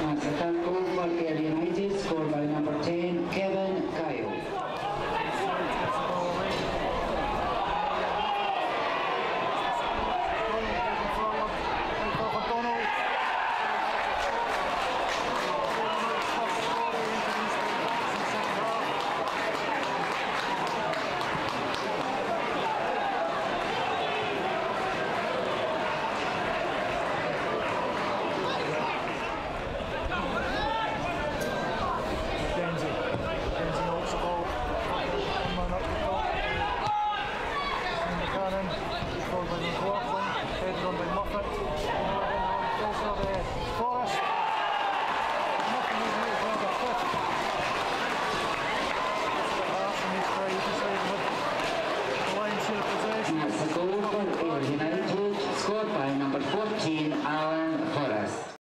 Macataco Marquez United scored by number 10.